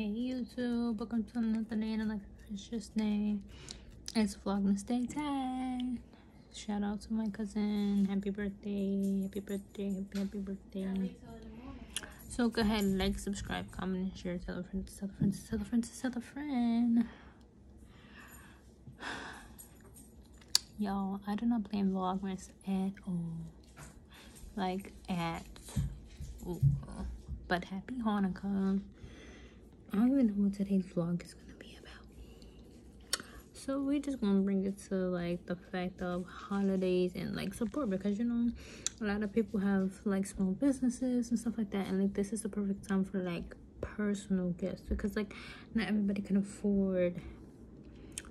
Hey YouTube, welcome to another day in of Precious Day. It's Vlogmas Day 10. Shout out to my cousin. Happy birthday, happy birthday, happy, happy birthday. So go ahead, like, subscribe, comment, and share. Tell a friend, tell a friend, tell a friend, tell a friend. Y'all, I do not plan Vlogmas at all. Like, at all. But happy Hanukkah. I don't even know what today's vlog is gonna be about. So we just gonna bring it to like the fact of holidays and like support because you know a lot of people have like small businesses and stuff like that and like this is the perfect time for like personal gifts because like not everybody can afford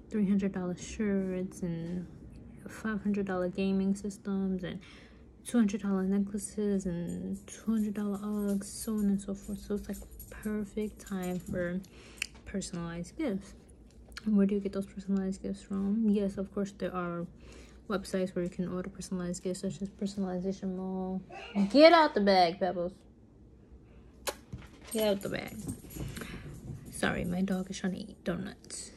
$300 shirts and $500 gaming systems and $200 necklaces and $200 Uggs, so on and so forth. So it's like perfect time for personalized gifts. where do you get those personalized gifts from? Yes, of course, there are websites where you can order personalized gifts, such as Personalization Mall. Get out the bag, Pebbles. Get out the bag. Sorry, my dog is trying to eat donuts.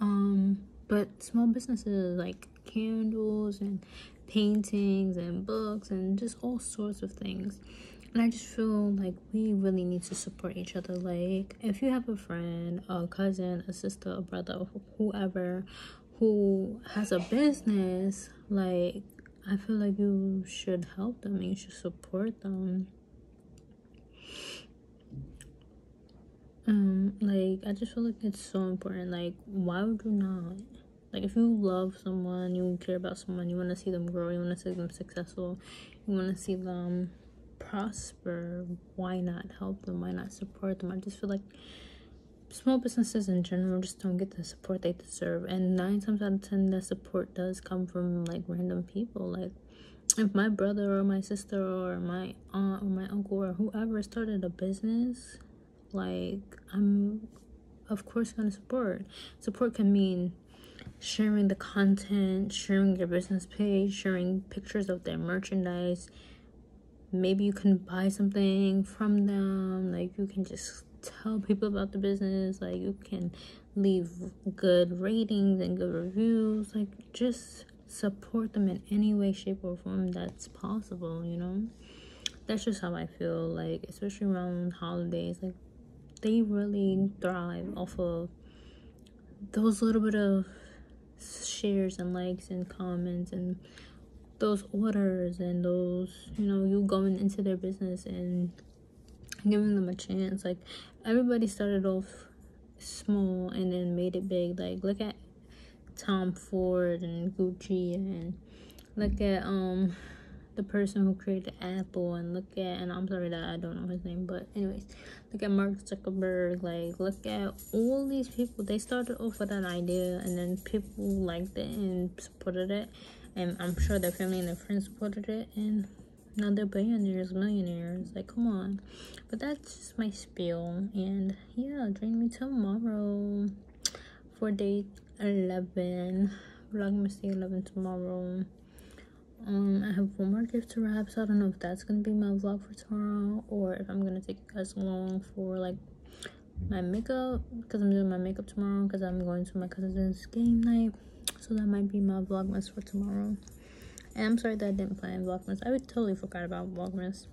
Um, but small businesses like candles and paintings and books and just all sorts of things and i just feel like we really need to support each other. Like if you have a friend a cousin a sister a brother whoever who has a business like i feel like you should help them. You should support them. Um like i just feel like it's so important. Like why would you not? Like if you love someone you care about someone you want to see them grow you want to see them successful you want to see them prosper why not help them why not support them? I just feel like small businesses in general just don't get the support they deserve. And nine times out of ten that support does come from like random people. Like if my brother or my sister or my aunt or my uncle or whoever started a business like i'm of course to support. Support can mean sharing the content sharing your business page sharing pictures of their merchandise maybe you can buy something from them like you can just tell people about the business like you can leave good ratings and good reviews like just support them in any way shape or form that's possible you know? That's just how i feel like especially around holidays like they really thrive off of those little bit of shares and likes and comments and those orders and those you know you going into their business and giving them a chance like everybody started off small and then made it big. Like look at tom ford and gucci and look at um the person who created apple and look at and i'm sorry that i don't know his name but anyways look at mark zuckerberg like look at all these people they started off with an idea and then people liked it and supported it and I'm sure their family and their friends supported it and now they're billionaires, millionaires. Like, come on. But that's just my spiel. And yeah, join me tomorrow for day 11. Vlogmas day 11 tomorrow. Um, I have one more gift to wrap, so I don't know if that's gonna be my vlog for tomorrow or if I'm gonna take you guys along for like my makeup because I'm doing my makeup tomorrow because I'm going to my cousin's game night. So that might be my vlogmas for tomorrow. And i'm sorry that i didn't plan vlogmas. I would totally forgot about vlogmas.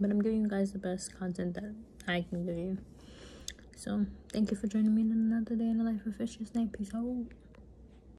But i'm giving you guys the best content that i can give you. So thank you for joining me in another day in the life of fishes night peace out